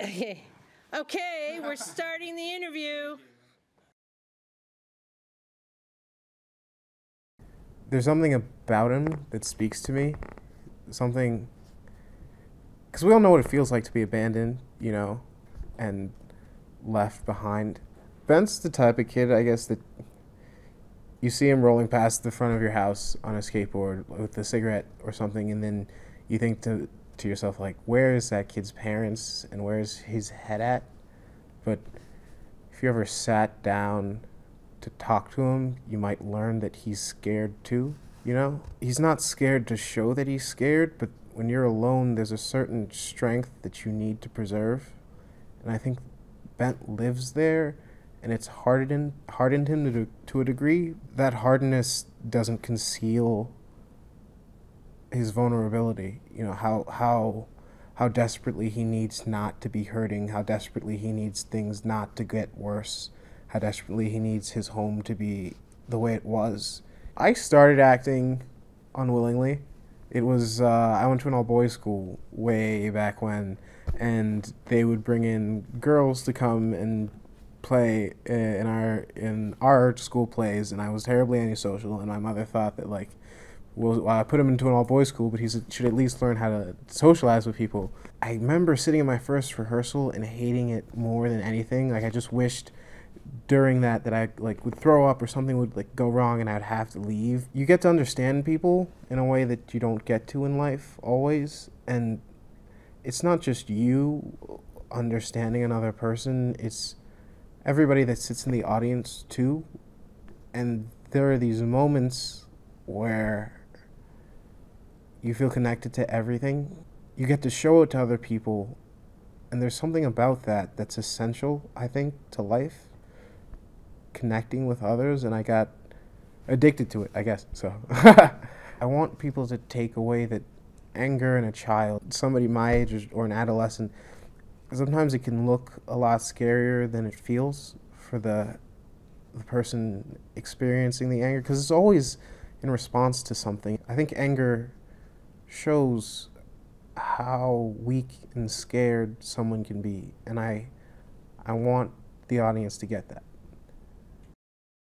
Okay. Okay, we're starting the interview. There's something about him that speaks to me. Something. Because we all know what it feels like to be abandoned, you know, and left behind. Bent's the type of kid, I guess, that you see him rolling past the front of your house on a skateboard with a cigarette or something, and then you think to to yourself like, where is that kid's parents and where's his head at? But if you ever sat down to talk to him, you might learn that he's scared too. You know, he's not scared to show that he's scared, but when you're alone, there's a certain strength that you need to preserve, and I think Bent lives there and it's hardened hardened him to to a degree. That hardness doesn't conceal his vulnerability. You know how how how desperately he needs not to be hurting. How desperately he needs things not to get worse. How desperately he needs his home to be the way it was. I started acting unwillingly. It was uh, I went to an all boys school way back when, and they would bring in girls to come and play in our in our school plays, and I was terribly antisocial. And my mother thought that like, well, I put him into an all boys school, but he should at least learn how to socialize with people. I remember sitting in my first rehearsal and hating it more than anything. Like I just wished during that that I like would throw up or something would like go wrong and I'd have to leave. You get to understand people in a way that you don't get to in life always, and it's not just you understanding another person. It's everybody that sits in the audience too. And there are these moments where you feel connected to everything. You get to show it to other people. And there's something about that that's essential, I think, to life. Connecting with others. And I got addicted to it, I guess. So I want people to take away that anger in a child, somebody my age or an adolescent, sometimes it can look a lot scarier than it feels for the the person experiencing the anger because it's always in response to something. I think anger shows how weak and scared someone can be and I I want the audience to get that.